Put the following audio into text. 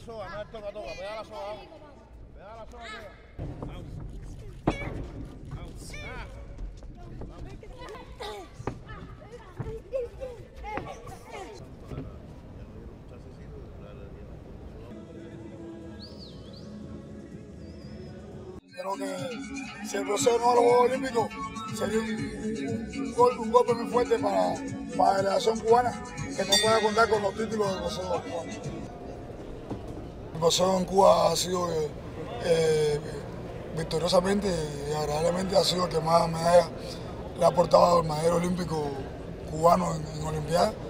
la soga, no es toca toca, pega la soga. Pega la soga, pega. Vamos. Vamos. Ah. Creo que si el proceso no a los Juegos Olímpicos sería un, un gol- un golpe muy fuerte para, para la delegación cubana que no pueda contar con los títulos del proceso cubano. El proceso en Cuba ha sido eh, victoriosamente y agradablemente ha sido el que más medallas le ha aportado al medallero olímpico cubano en, en.